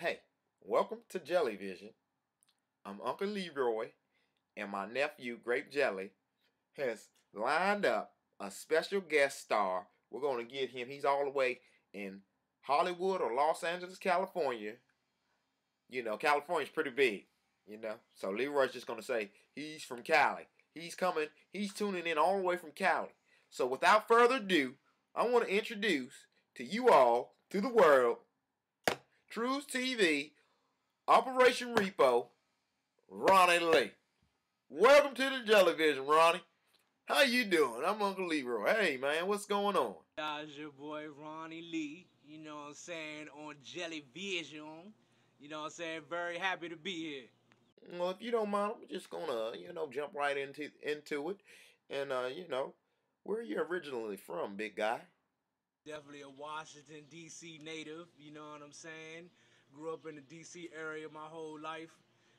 Hey, welcome to Jellie Vision. I'm Uncle Leroy, and my nephew, Grape Jelly, has lined up a special guest star. We're going to get him, he's all the way in Hollywood or Los Angeles, California. You know, California's pretty big, you know. So Leroy's just going to say he's from Cali. He's coming, he's tuning in all the way from Cali. So without further ado, I want to introduce to you all, to the world, truTV, Operation Repo, Ronnie Lee. Welcome to the Jellievision, Ronnie. How you doing? I'm Uncle Leroy. Hey, man, what's going on? Guys, your boy Ronnie Lee, you know what I'm saying, on Jellievision. You know what I'm saying? Very happy to be here. Well, if you don't mind, I'm just gonna, you know, jump right into into it. And uh, you know, where are you originally from, big guy? Definitely a Washington, D.C. native, you know what I'm saying? Grew up in the D.C. area my whole life.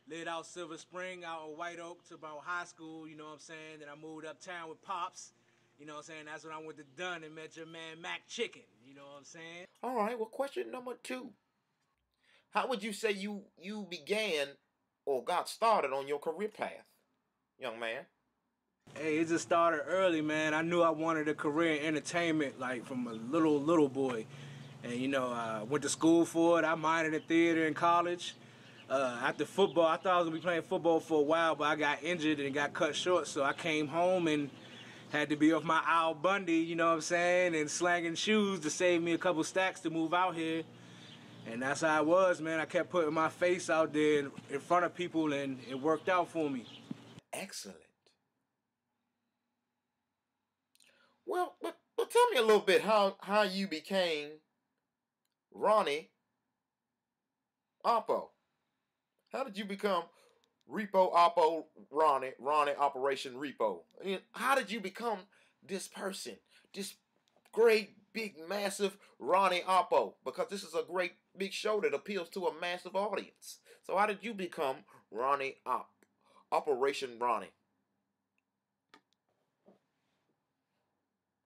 Lived out Silver Spring, out of White Oak to about high school, you know what I'm saying? Then I moved uptown with Pops. You know what I'm saying? That's when I went to Dunn and met your man Mac Chicken. You know what I'm saying? All right, well, question number two. How would you say you you began or got started on your career path, young man? Hey, it just started early, man. I knew I wanted a career in entertainment, like from a little little boy, and you know, I went to school for it. I minored in theater in college. Uh, after football, I thought I was gonna be playing football for a while, but I got injured and got cut short, so I came home and had to be off my Al Bundy, you know what I'm saying, and slanging shoes to save me a couple stacks to move out here. And that's how it was, man. I kept putting my face out there in front of people, and it worked out for me. Excellent. Well, but, but tell me a little bit how how you became Ronnie Oppo. How did you become Repo Oppo Ronnie Ronnie Operation Repo? I mean, how did you become this person? This great big massive Ronnie Oppo? Because this is a great big show that appeals to a massive audience. So how did you become Ronnie Op Operation Ronnie?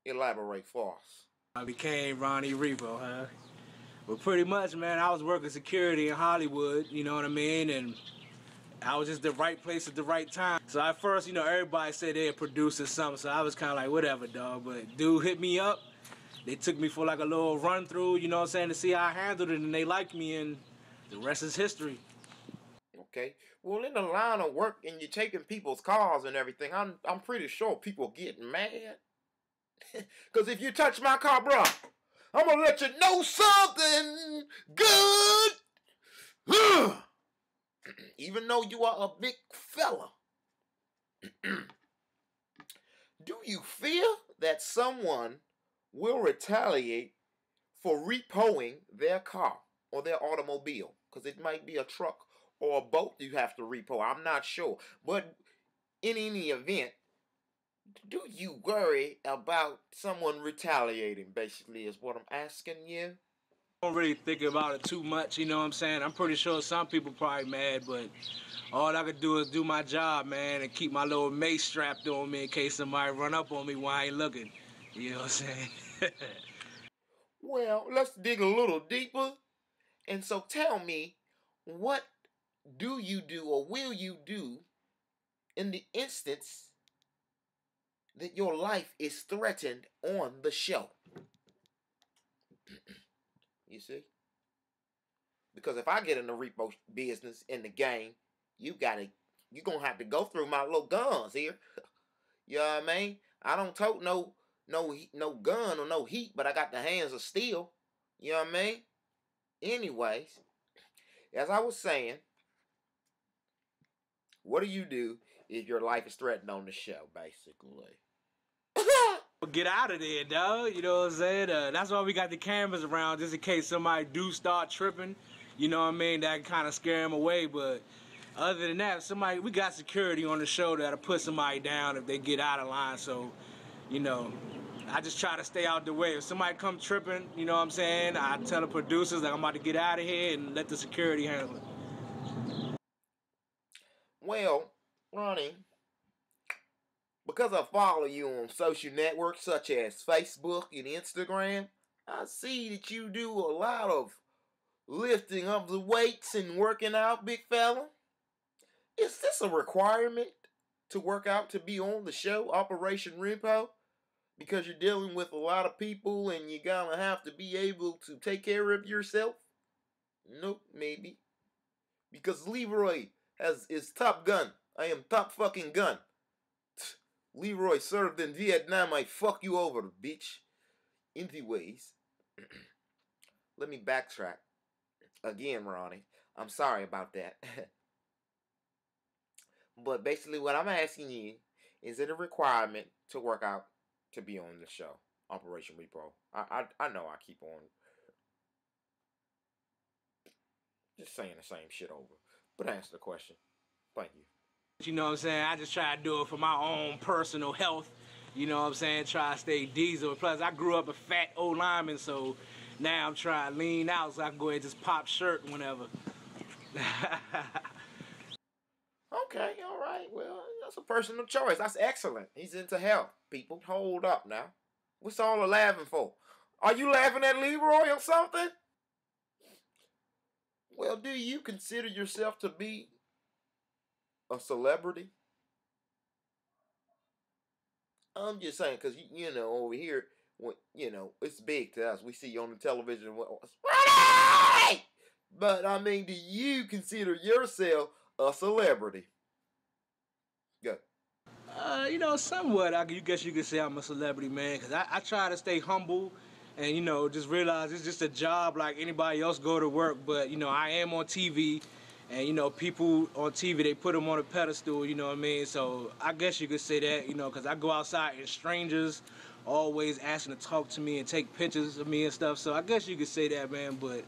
Elaborate for us. I became Ronnie Repo, huh? But pretty much, man, I was working security in Hollywood, you know what I mean? And I was just the right place at the right time. So at first, you know, everybody said they were producing something, so I was kind of like, whatever, dog. But dude hit me up. They took me for like a little run through, you know what I'm saying, to see how I handled it, and they liked me, and the rest is history. Okay. Well, in the line of work and you're taking people's cars and everything, I'm I'm pretty sure people get mad. Cause if you touch my car, bro, I'm gonna let you know something good. Even though you are a big fella. Do you fear that someone will retaliate for repoing their car or their automobile? Because it might be a truck or a boat you have to repo. I'm not sure. But in any event, do you worry about someone retaliating, basically, is what I'm asking you? I don't really think about it too much, you know what I'm saying? I'm pretty sure some people probably mad, but all I could do is do my job, man, and keep my little mace strapped on me in case somebody run up on me while I ain't looking. You know what I'm saying? well, let's dig a little deeper. And so tell me, what do you do or will you do in the instance that your life is threatened on the show. you see? Because if I get in the repo business in the game, you gotta you gonna have to go through my little guns here. you know what I mean? I don't tote no no no gun or no heat, but I got the hands of steel. You know what I mean? Anyways, as I was saying, what do you do if your life is threatened on the show, basically? Get out of there, dog. You know what I'm saying? Uh, that's why we got the cameras around, just in case somebody do start tripping. You know what I mean? That kind of scare them away. But other than that, somebody we got security on the show that'll put somebody down if they get out of line. So, you know, I just try to stay out the way. If somebody come tripping, you know what I'm saying? I tell the producers that I'm about to get out of here and let the security handle it. Well, Ronnie, because I follow you on social networks such as Facebook and Instagram, I see that you do a lot of lifting of the weights and working out, big fella? Is this a requirement to work out to be on the show, Operation Repo? Because you're dealing with a lot of people and you're gonna have to be able to take care of yourself? Nope, maybe. Because Leroy has is top gun. I am top fucking gun. Leroy served in Vietnam. I fuck you over, bitch. Anyways, let me backtrack again, Ronnie. I'm sorry about that. but basically, what I'm asking you is it a requirement to work out to be on the show, Operation Repo? I I, I know I keep on just saying the same shit over, but answer the question. Thank you. You know what I'm saying? I just try to do it for my own personal health. You know what I'm saying? Try to stay diesel. Plus, I grew up a fat old lineman, so now I'm trying to lean out so I can go ahead and just pop shirt whenever. okay, all right. Well, that's a personal choice. That's excellent. He's into health, people. Hold up now. What's all the laughing for? Are you laughing at Leroy or something? Well, do you consider yourself to be a celebrity? I'm just saying, because, you, you know, over here, when, you know, it's big to us. We see you on the television. But, I mean, do you consider yourself a celebrity? Good. Uh, you know, somewhat. I guess you could say I'm a celebrity, man, because I, I try to stay humble and you know just realize it's just a job like anybody else go to work. But you know, I am on TV and you know people on TV they put them on a pedestal you know what I mean so I guess you could say that you know because I go outside and strangers always asking to talk to me and take pictures of me and stuff so I guess you could say that man but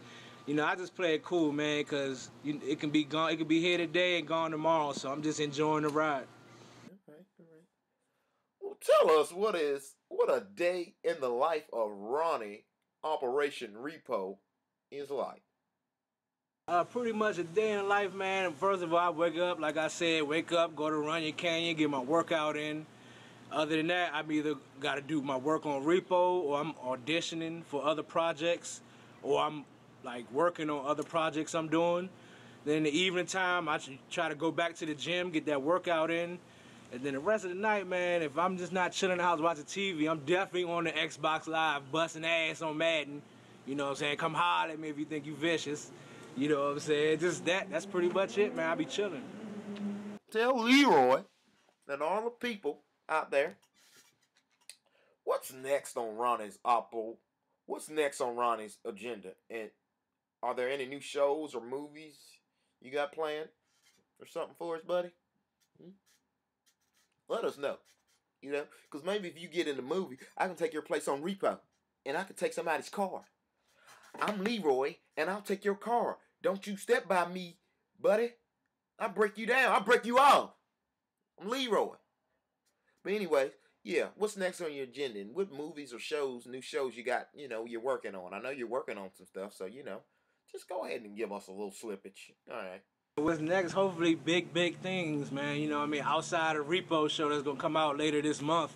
you know I just play it cool man because it can be gone it can be here today and gone tomorrow so I'm just enjoying the ride. All right, all right. Well, tell us what is what a day in the life of Ronnie Operation Repo is like. Uh, pretty much a day in life, man. First of all, I wake up, like I said, wake up, go to Runyon Canyon, get my workout in. Other than that, I'm either got to do my work on repo, or I'm auditioning for other projects, or I'm like working on other projects I'm doing. Then in the evening time, I try to go back to the gym, get that workout in. And then the rest of the night, man, if I'm just not chilling in the house watching TV, I'm definitely on the Xbox Live, busting ass on Madden. You know what I'm saying? Come holler at me if you think you vicious. You know what I'm saying? Just that. That's pretty much it, man. I be chilling. Tell Leroy and all the people out there what's next on Ronnie's Oppo. What's next on Ronnie's agenda? And are there any new shows or movies you got planned or something for us, buddy? Hmm? Let us know. You know, because maybe if you get in the movie, I can take your place on repo, and I can take somebody's car. I'm Leroy, and I'll take your car. Don't you step by me, buddy. I'll break you down. I'll break you off. I'm Leroy. But anyway, yeah, what's next on your agenda? And what movies or shows, new shows you got, you know, you're working on? I know you're working on some stuff, so, you know, just go ahead and give us a little slippage. All right. What's next? Hopefully, big, big things, man. You know I mean? Outside of Repo show that's going to come out later this month.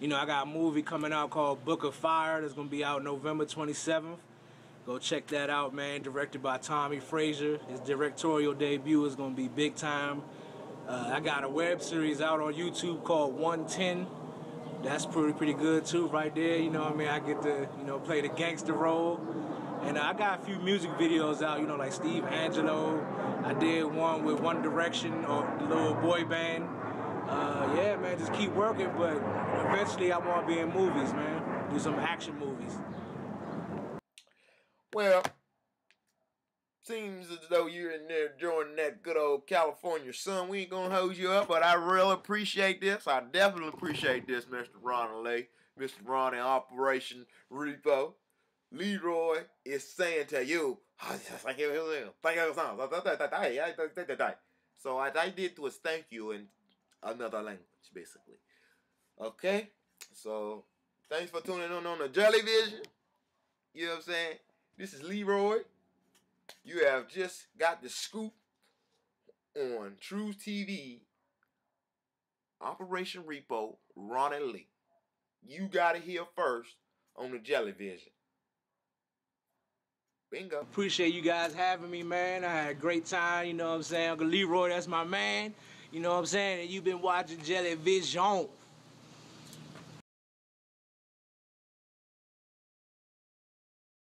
You know, I got a movie coming out called Book of Fire that's going to be out November 27th. Go check that out, man. Directed by Tommy Frazier. His directorial debut is gonna be big time. Uh, I got a web series out on YouTube called 110. That's pretty pretty good too, right there. You know, what I mean, I get to you know play the gangster role, and I got a few music videos out. You know, like Steve Angello. I did one with One Direction or the little boy band. Uh, yeah, man, just keep working, but eventually I want to be in movies, man. Do some action movies. Well, seems as though you're in there enjoying that good old California sun. We ain't gonna hold you up, but I really appreciate this. I definitely appreciate this, Mr. Ronald Lee, Mr. Ronnie Operation Repo. Leroy is saying to you, so what I did was thank you in another language, basically. Okay? So, thanks for tuning in on the Jellievision. You know what I'm saying? This is Leroy. You have just got the scoop on truTV, Operation Repo, Ronnie Lee. You got it here first on the Jellievision. Bingo. Appreciate you guys having me, man. I had a great time. You know what I'm saying? Uncle Leroy, that's my man. You know what I'm saying? And you've been watching Jellie Vision.